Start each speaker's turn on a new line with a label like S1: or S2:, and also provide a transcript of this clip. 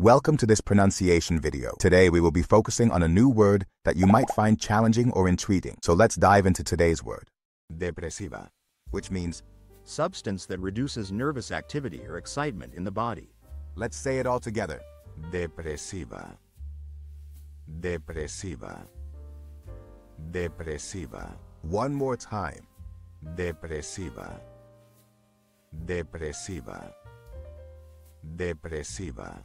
S1: Welcome to this pronunciation video. Today we will be focusing on a new word that you might find challenging or intriguing. So let's dive into today's word. Depresiva, which means
S2: substance that reduces nervous activity or excitement in the body.
S1: Let's say it all together. Depresiva. Depresiva. Depresiva. One more time. Depresiva. Depresiva. Depresiva.